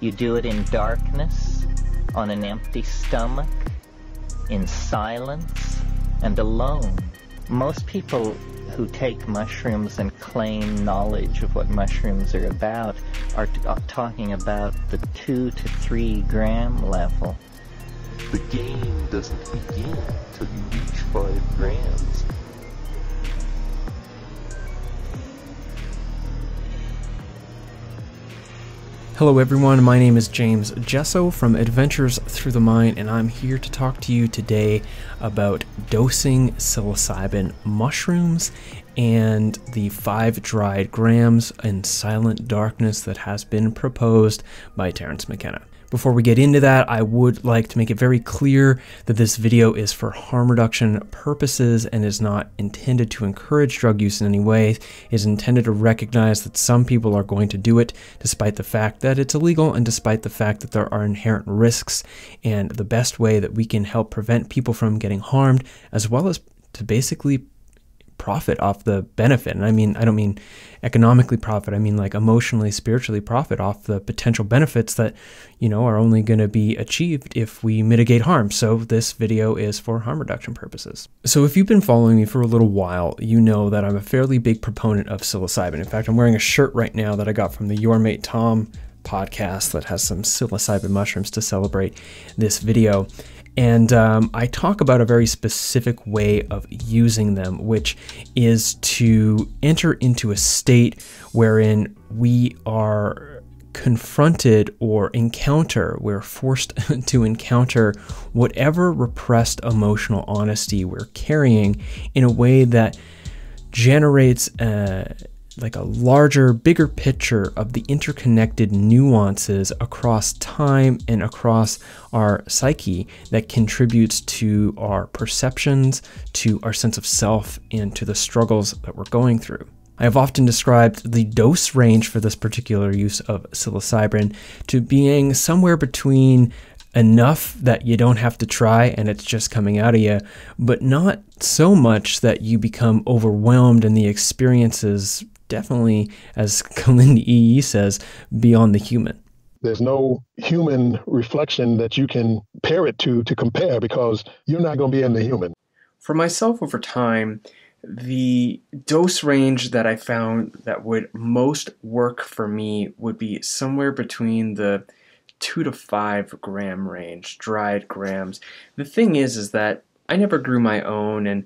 You do it in darkness, on an empty stomach, in silence, and alone. Most people who take mushrooms and claim knowledge of what mushrooms are about are talking about the two to three gram level. The game doesn't begin till you reach five grams. Hello, everyone. My name is James Jesso from Adventures Through the Mind, and I'm here to talk to you today about dosing psilocybin mushrooms and the five dried grams in silent darkness that has been proposed by Terence McKenna. Before we get into that, I would like to make it very clear that this video is for harm reduction purposes and is not intended to encourage drug use in any way. It is intended to recognize that some people are going to do it despite the fact that it's illegal and despite the fact that there are inherent risks. And the best way that we can help prevent people from getting harmed, as well as to basically profit off the benefit. And I mean, I don't mean economically profit. I mean like emotionally, spiritually profit off the potential benefits that, you know, are only going to be achieved if we mitigate harm. So this video is for harm reduction purposes. So if you've been following me for a little while, you know that I'm a fairly big proponent of psilocybin. In fact, I'm wearing a shirt right now that I got from the Your Mate Tom podcast that has some psilocybin mushrooms to celebrate this video. And um, I talk about a very specific way of using them, which is to enter into a state wherein we are confronted or encounter, we're forced to encounter whatever repressed emotional honesty we're carrying in a way that generates a, like a larger, bigger picture of the interconnected nuances across time and across our psyche that contributes to our perceptions, to our sense of self, and to the struggles that we're going through. I have often described the dose range for this particular use of psilocybin to being somewhere between enough that you don't have to try and it's just coming out of you, but not so much that you become overwhelmed and the experiences definitely, as Kalindi E. says, beyond the human. There's no human reflection that you can pair it to to compare because you're not going to be in the human. For myself over time, the dose range that I found that would most work for me would be somewhere between the two to five gram range, dried grams. The thing is, is that I never grew my own, and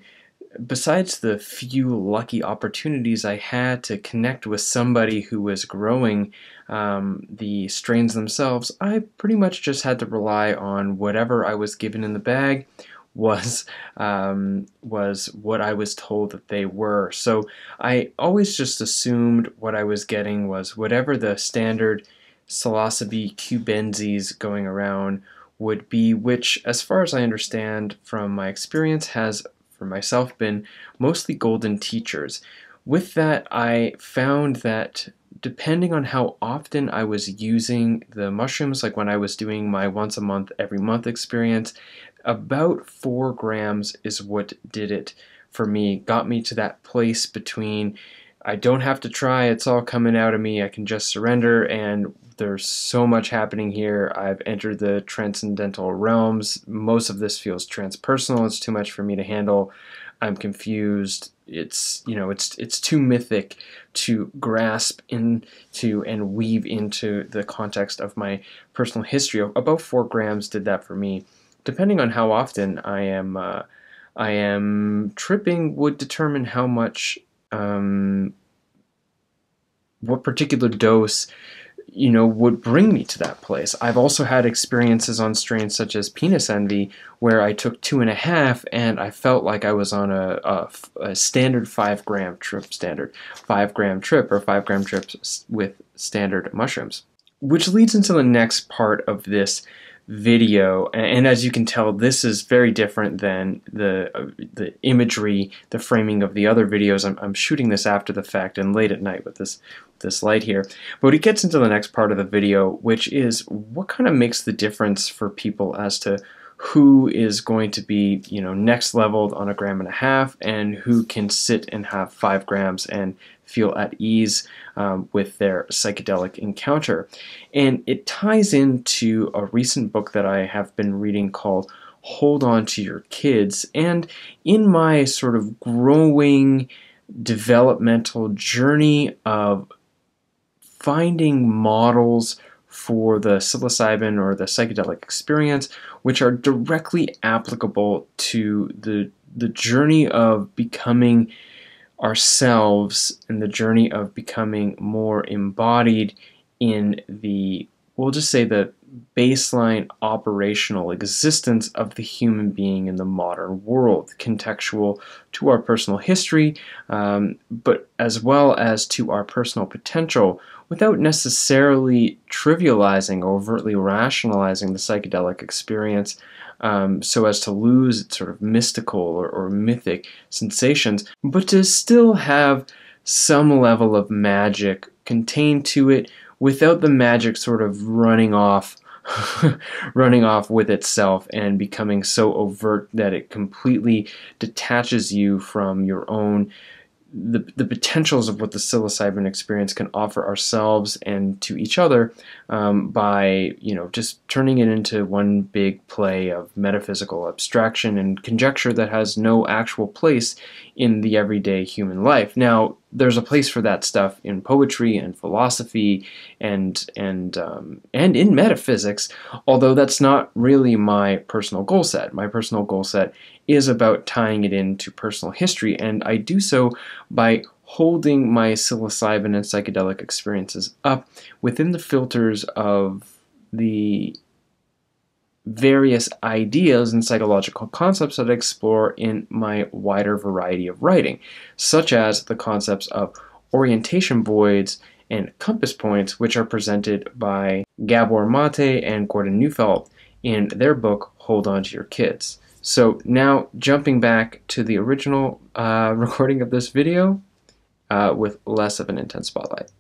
besides the few lucky opportunities I had to connect with somebody who was growing um, the strains themselves, I pretty much just had to rely on whatever I was given in the bag was um, was what I was told that they were. So I always just assumed what I was getting was whatever the standard psilocybe cubensis going around would be, which, as far as I understand from my experience, has for myself been mostly golden teachers. With that, I found that depending on how often I was using the mushrooms, like when I was doing my once a month, every month experience, about four grams is what did it for me, got me to that place between I don't have to try, it's all coming out of me, I can just surrender, and there's so much happening here. I've entered the transcendental realms. Most of this feels transpersonal. It's too much for me to handle. I'm confused. It's you know it's it's too mythic to grasp into and weave into the context of my personal history. About four grams did that for me. Depending on how often I am uh, I am tripping would determine how much um, what particular dose you know, would bring me to that place. I've also had experiences on strains such as Penis Envy where I took two and a half and I felt like I was on a, a, a standard five gram trip, standard five gram trip or five gram trips with standard mushrooms. Which leads into the next part of this video and as you can tell this is very different than the uh, the imagery the framing of the other videos. I'm, I'm shooting this after the fact and late at night with this this light here. But it gets into the next part of the video which is what kind of makes the difference for people as to who is going to be, you know, next leveled on a gram and a half and who can sit and have five grams and feel at ease um, with their psychedelic encounter. And it ties into a recent book that I have been reading called Hold On to Your Kids. And in my sort of growing developmental journey of finding models for the psilocybin or the psychedelic experience, which are directly applicable to the the journey of becoming ourselves and the journey of becoming more embodied in the we'll just say the baseline operational existence of the human being in the modern world, contextual to our personal history, um, but as well as to our personal potential, without necessarily trivializing, overtly rationalizing the psychedelic experience. Um, so as to lose its sort of mystical or, or mythic sensations, but to still have some level of magic contained to it without the magic sort of running off running off with itself and becoming so overt that it completely detaches you from your own the, the potentials of what the psilocybin experience can offer ourselves and to each other um, by you know just turning it into one big play of metaphysical abstraction and conjecture that has no actual place in the everyday human life. Now, there's a place for that stuff in poetry and philosophy and and um, and in metaphysics, although that's not really my personal goal set. My personal goal set is about tying it into personal history, and I do so by holding my psilocybin and psychedelic experiences up within the filters of the various ideas and psychological concepts that I explore in my wider variety of writing, such as the concepts of orientation voids and compass points, which are presented by Gabor Mate and Gordon Neufeld in their book Hold On to Your Kids. So now jumping back to the original uh, recording of this video uh, with less of an intense spotlight.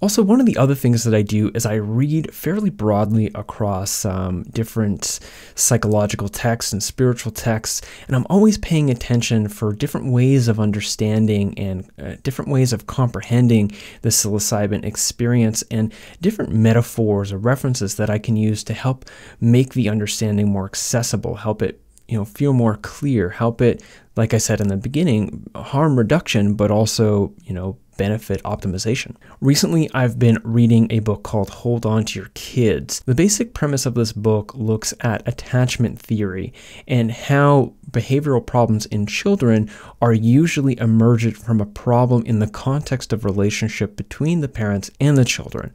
Also, one of the other things that I do is I read fairly broadly across um, different psychological texts and spiritual texts, and I'm always paying attention for different ways of understanding and uh, different ways of comprehending the psilocybin experience and different metaphors or references that I can use to help make the understanding more accessible, help it you know feel more clear help it like i said in the beginning harm reduction but also you know benefit optimization. Recently, I've been reading a book called Hold On to Your Kids. The basic premise of this book looks at attachment theory and how behavioral problems in children are usually emergent from a problem in the context of relationship between the parents and the children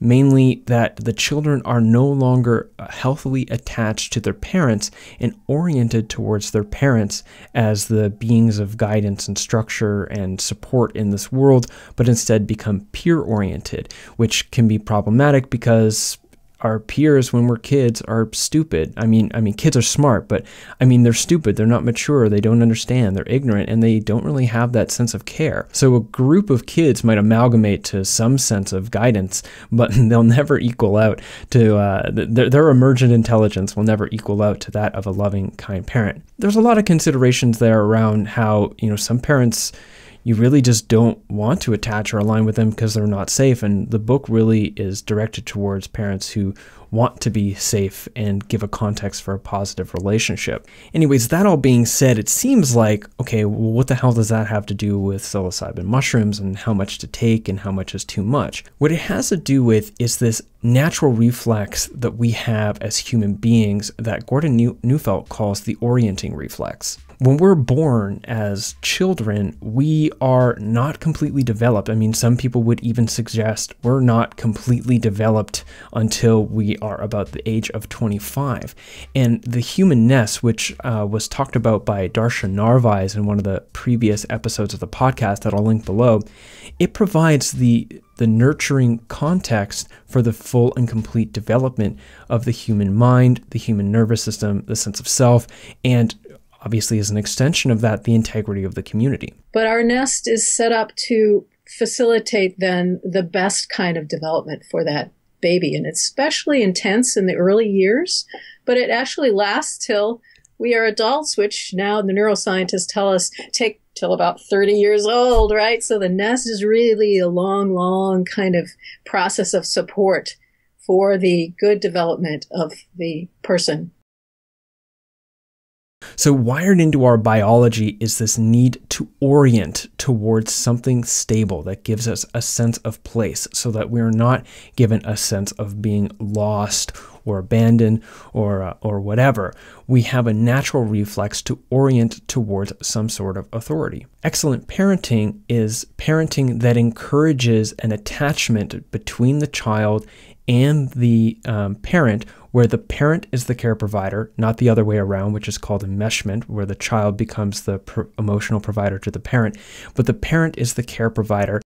mainly that the children are no longer uh, healthily attached to their parents and oriented towards their parents as the beings of guidance and structure and support in this world, but instead become peer oriented, which can be problematic because our peers when we're kids are stupid. I mean, I mean kids are smart, but I mean they're stupid. They're not mature. They don't understand. They're ignorant and they don't really have that sense of care. So a group of kids might amalgamate to some sense of guidance, but they'll never equal out to uh, their, their emergent intelligence will never equal out to that of a loving, kind parent. There's a lot of considerations there around how, you know, some parents you really just don't want to attach or align with them because they're not safe. And the book really is directed towards parents who want to be safe and give a context for a positive relationship. Anyways, that all being said, it seems like, okay, well, what the hell does that have to do with psilocybin mushrooms and how much to take and how much is too much? What it has to do with is this natural reflex that we have as human beings that Gordon Neufeld calls the orienting reflex when we're born as children, we are not completely developed. I mean, some people would even suggest we're not completely developed until we are about the age of 25. And the human nest, which uh, was talked about by Darcia Narvaez in one of the previous episodes of the podcast that I'll link below, it provides the the nurturing context for the full and complete development of the human mind, the human nervous system, the sense of self, and obviously as an extension of that the integrity of the community but our nest is set up to facilitate then the best kind of development for that baby. And it's especially intense in the early years, but it actually lasts till we are adults, which now the neuroscientists tell us take till about 30 years old, right? So the nest is really a long, long kind of process of support for the good development of the person. So, wired into our biology is this need to orient towards something stable that gives us a sense of place so that we're not given a sense of being lost or abandoned or, uh, or whatever. We have a natural reflex to orient towards some sort of authority. Excellent parenting is parenting that encourages an attachment between the child and the um, parent, where the parent is the care provider, not the other way around, which is called enmeshment, where the child becomes the emotional provider to the parent, but the parent is the care provider.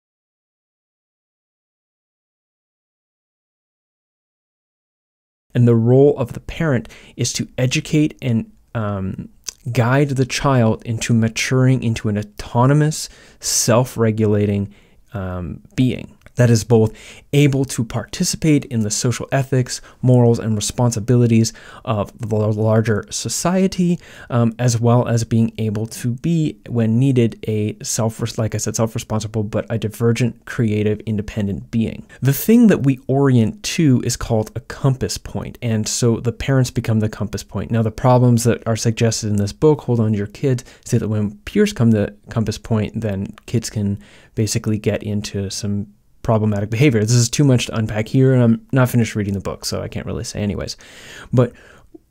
And the role of the parent is to educate and um, guide the child into maturing into an autonomous, self regulating um, being that is both able to participate in the social ethics, morals, and responsibilities of the larger society, um, as well as being able to be, when needed, a self, like I said, self-responsible but a divergent, creative, independent being. The thing that we orient to is called a compass point, and so the parents become the compass point. Now, the problems that are suggested in this book, Hold On to Your Kids, say that when peers come to compass point, then kids can basically get into some problematic behavior. This is too much to unpack here, and I'm not finished reading the book, so I can't really say, anyways. But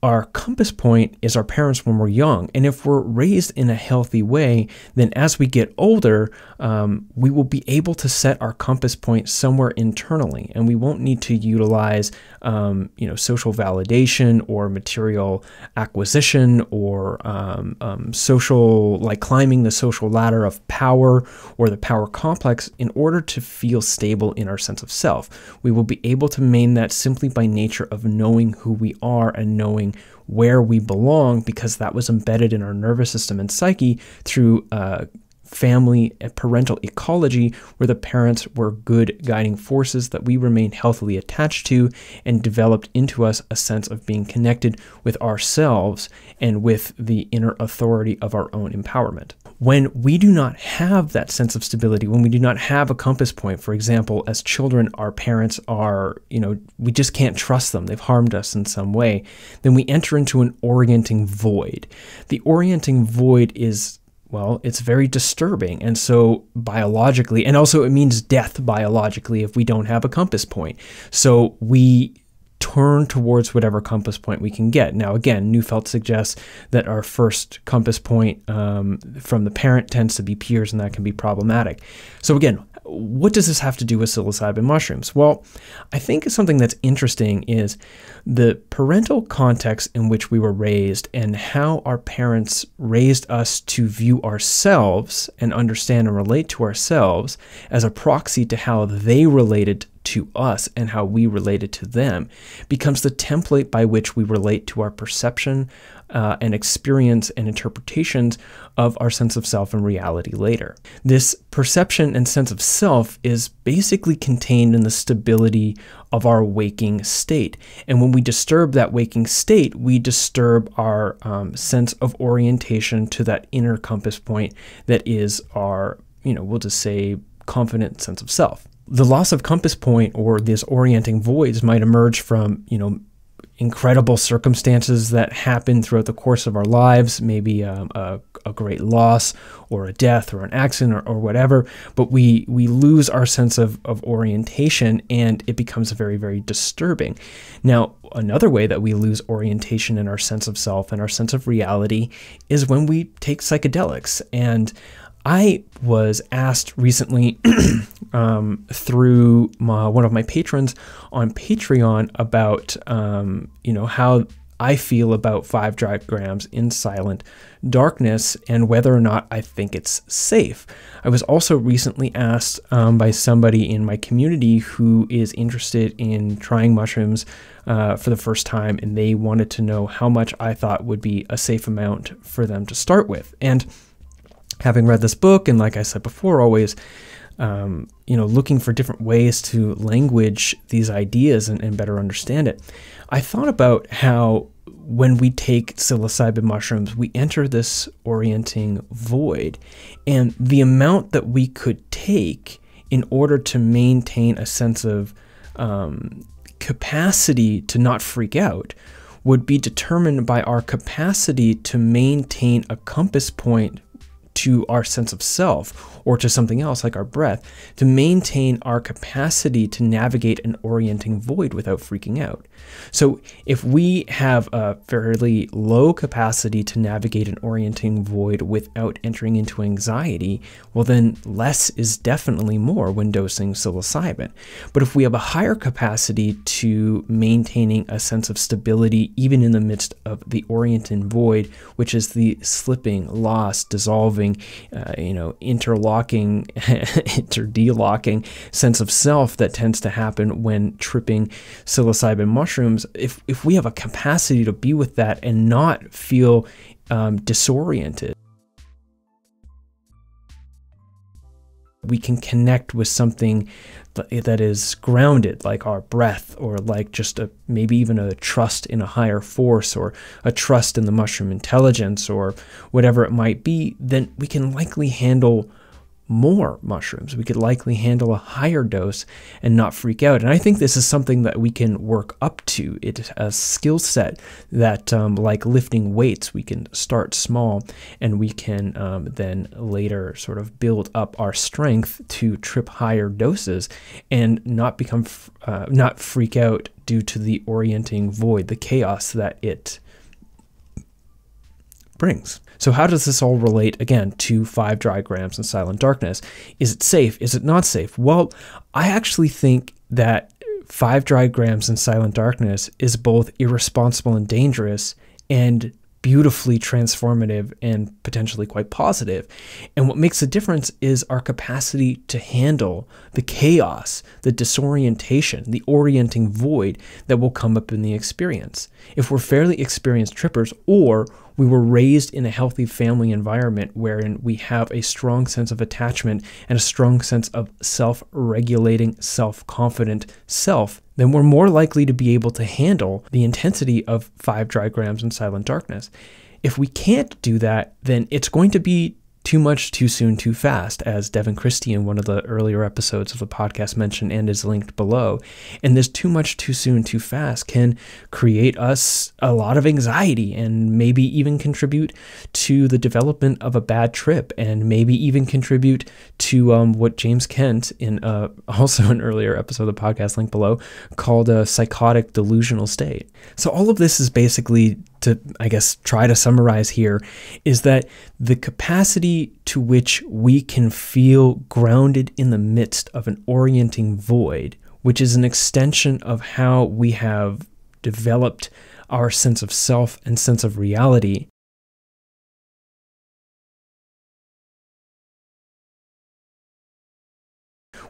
our compass point is our parents when we're young. And if we're raised in a healthy way, then as we get older, um, we will be able to set our compass point somewhere internally, and we won't need to utilize, um, you know, social validation or material acquisition or um, um social, like climbing the social ladder of power or the power complex in order to feel stable in our sense of self. We will be able to maintain that simply by nature of knowing who we are and knowing where we belong because that was embedded in our nervous system and psyche through uh, family and parental ecology, where the parents were good guiding forces that we remain healthily attached to and developed into us a sense of being connected with ourselves and with the inner authority of our own empowerment when we do not have that sense of stability, when we do not have a compass point, for example, as children, our parents are, you know, we just can't trust them, they've harmed us in some way, then we enter into an orienting void. The orienting void is well, it's very disturbing. And so, biologically, and also it means death biologically if we don't have a compass point. So, we turn towards whatever compass point we can get. Now, again, Neufeld suggests that our first compass point um, from the parent tends to be peers, and that can be problematic. So, again, what does this have to do with psilocybin mushrooms? Well, I think something that's interesting is the parental context in which we were raised and how our parents raised us to view ourselves and understand and relate to ourselves as a proxy to how they related to us and how we related to them becomes the template by which we relate to our perception uh, and experience and interpretations of our sense of self and reality later. This perception and sense of self is basically contained in the stability of our waking state. And when we disturb that waking state, we disturb our um, sense of orientation to that inner compass point that is our, you know, we'll just say confident sense of self the loss of compass point or this orienting voids might emerge from, you know, incredible circumstances that happen throughout the course of our lives, maybe um, a, a, great loss or a death or an accident or, or, whatever, but we, we lose our sense of, of orientation and it becomes very, very disturbing. Now, another way that we lose orientation in our sense of self and our sense of reality is when we take psychedelics. And I was asked recently um, through my, one of my patrons on Patreon about um, you know how I feel about five dried grams in silent darkness and whether or not I think it's safe. I was also recently asked um, by somebody in my community who is interested in trying mushrooms uh, for the first time, and they wanted to know how much I thought would be a safe amount for them to start with. And having read this book, and like I said before, always, um, you know, looking for different ways to language these ideas and, and better understand it, I thought about how when we take psilocybin mushrooms, we enter this orienting void. And the amount that we could take in order to maintain a sense of um, capacity to not freak out would be determined by our capacity to maintain a compass point to our sense of self or to something else like our breath to maintain our capacity to navigate an orienting void without freaking out. So, if we have a fairly low capacity to navigate an orienting void without entering into anxiety, well, then less is definitely more when dosing psilocybin. But if we have a higher capacity to maintaining a sense of stability, even in the midst of the orienting void, which is the slipping, loss, dissolving, uh, you know, interlocking, interdelocking sense of self that tends to happen when tripping psilocybin mushrooms, if, if we have a capacity to be with that and not feel um, disoriented, we can connect with something that is grounded like our breath or like just a maybe even a trust in a higher force or a trust in the mushroom intelligence or whatever it might be then we can likely handle more mushrooms. We could likely handle a higher dose and not freak out. And I think this is something that we can work up to. It's a skill set that, um, like lifting weights, we can start small and we can um, then later sort of build up our strength to trip higher doses and not become, uh, not freak out due to the orienting void, the chaos that it brings. So, how does this all relate again to five dried grams and silent darkness? Is it safe? Is it not safe? Well, I actually think that five dried grams and silent darkness is both irresponsible and dangerous and beautifully transformative and potentially quite positive. And what makes a difference is our capacity to handle the chaos, the disorientation, the orienting void that will come up in the experience. If we're fairly experienced trippers or we were raised in a healthy family environment wherein we have a strong sense of attachment and a strong sense of self regulating, self confident self, then we're more likely to be able to handle the intensity of five dried grams in silent darkness. If we can't do that, then it's going to be too much, too soon, too fast, as Devon Christie in one of the earlier episodes of the podcast mentioned and is linked below. And this too much, too soon, too fast can create us a lot of anxiety and maybe even contribute to the development of a bad trip and maybe even contribute to um, what James Kent, in uh, also an earlier episode of the podcast linked below, called a psychotic delusional state. So all of this is basically to, I guess, try to summarize here is that the capacity to which we can feel grounded in the midst of an orienting void, which is an extension of how we have developed our sense of self and sense of reality.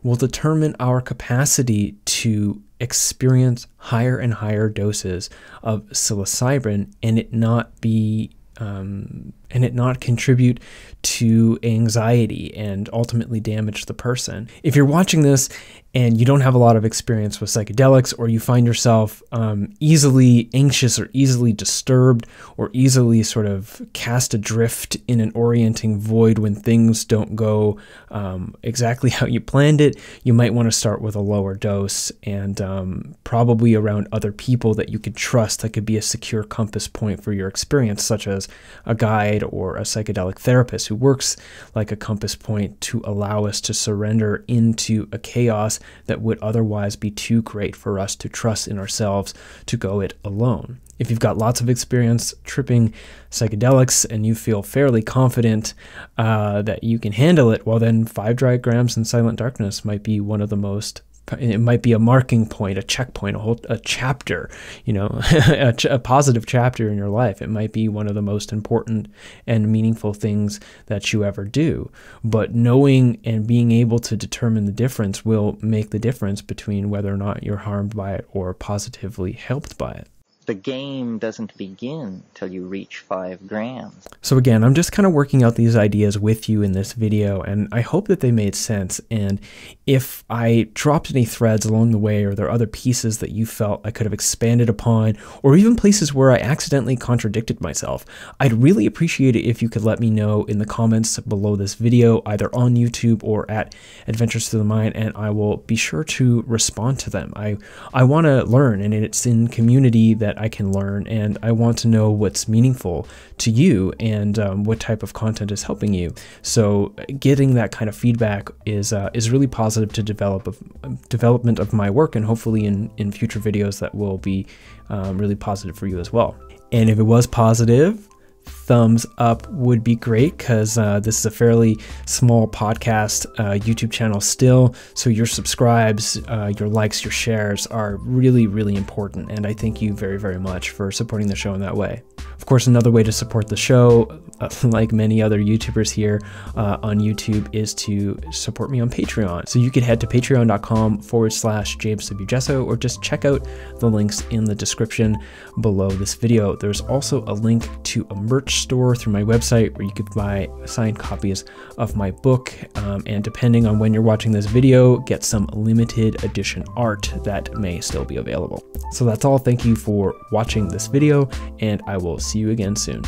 Will determine our capacity to experience higher and higher doses of psilocybin and it not be um, and it not contribute to anxiety and ultimately damage the person. If you're watching this and you don't have a lot of experience with psychedelics, or you find yourself um, easily anxious or easily disturbed or easily sort of cast adrift in an orienting void when things don't go um, exactly how you planned it, you might want to start with a lower dose and um, probably around other people that you could trust that could be a secure compass point for your experience, such as a guide or a psychedelic therapist who works like a compass point to allow us to surrender into a chaos that would otherwise be too great for us to trust in ourselves to go it alone. If you've got lots of experience tripping psychedelics and you feel fairly confident uh, that you can handle it, well, then five dried grams in silent darkness might be one of the most it might be a marking point, a checkpoint, a whole a chapter, you know, a, ch- a, positive chapter in your life. It might be one of the most important and meaningful things that you ever do. But knowing and being able to determine the difference will make the difference between whether or not you're harmed by it or positively helped by it. The game doesn't begin till you reach 5 grams. So again, I'm just kind of working out these ideas with you in this video, and I hope that they made sense. And if I dropped any threads along the way, or there are other pieces that you felt I could have expanded upon, or even places where I accidentally contradicted myself, I'd really appreciate it if you could let me know in the comments below this video, either on YouTube or at Adventures Through the Mind, and I will be sure to respond to them. I, I want to learn, and it's in community that I can learn, and I want to know what's meaningful to you and um, what type of content is helping you. So getting that kind of feedback is uh, is really positive to develop of, development of my work, and hopefully in in future videos that will be um, really positive for you as well. And if it was positive, thumbs up would be great because uh, this is a fairly small podcast uh, YouTube channel still. So your subscribes, uh, your likes, your shares are really, really important. And I thank you very, very much for supporting the show in that way. Of course, another way to support the show, uh, like many other YouTubers here uh, on YouTube, is to support me on Patreon. So you could head to patreon.com forward slash James or just check out the links in the description below this video. There's also a link to a merch store through my website where you could buy signed copies of my book. Um, and depending on when you're watching this video, get some limited edition art that may still be available. So that's all. Thank you for watching this video, and I will see you again soon.